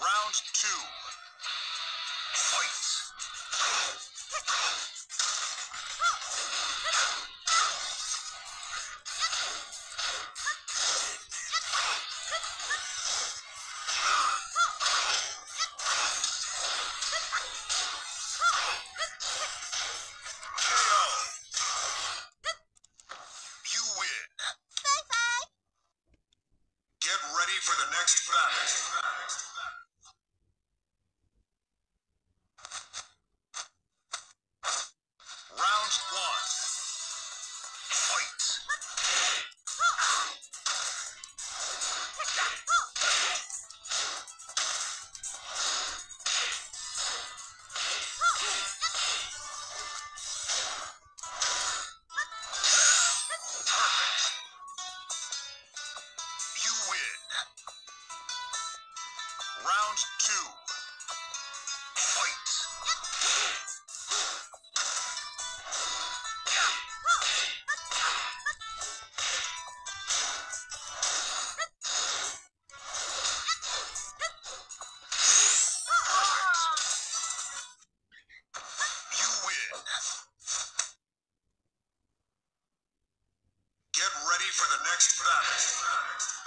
Round two. Fight. Round two. Fight. You win. Get ready for the next battle.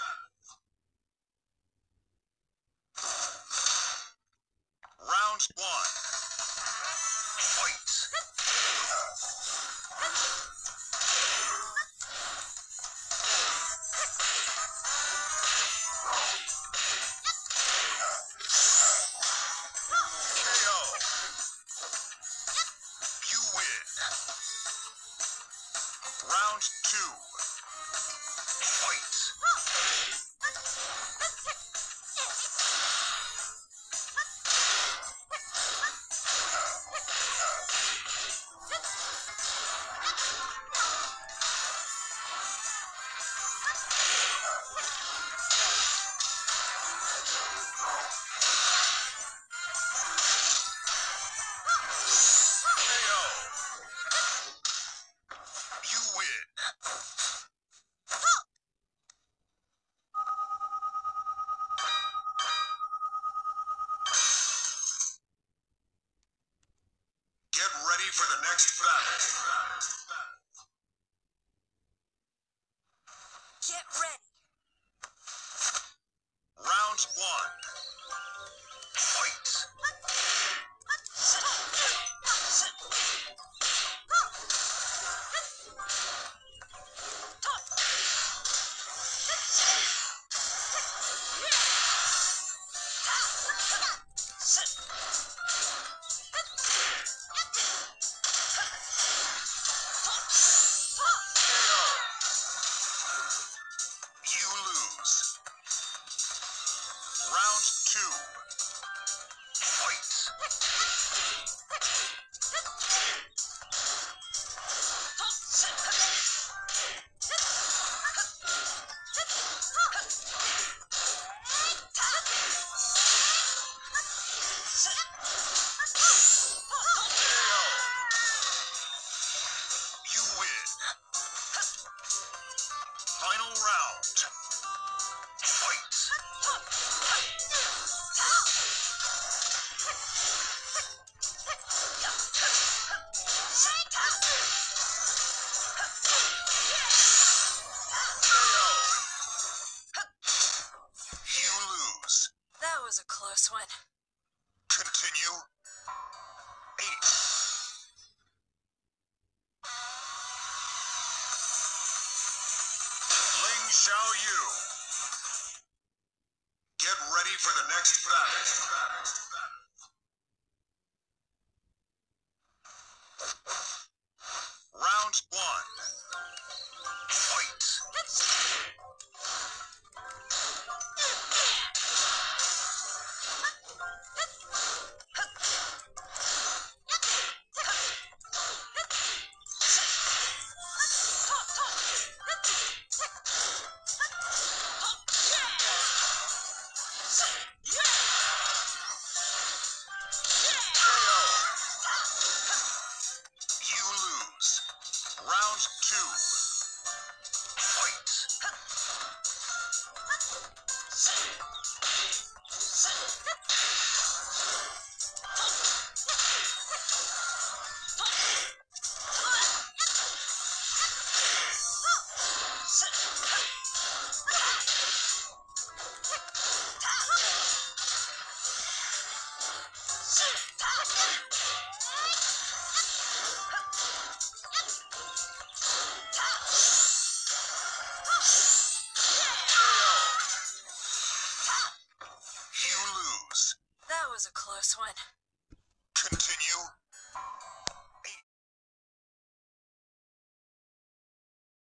Get ready. was a close one. Continue.